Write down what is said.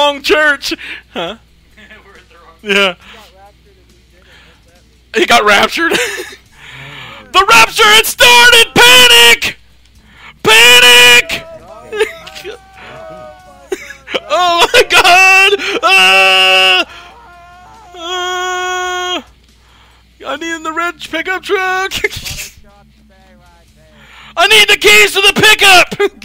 wrong church. Huh? We're at the wrong. Yeah. He got raptured the rapture had started. Panic! Panic! oh my God! Uh, uh, I need the red pickup truck. I need the keys to the pickup.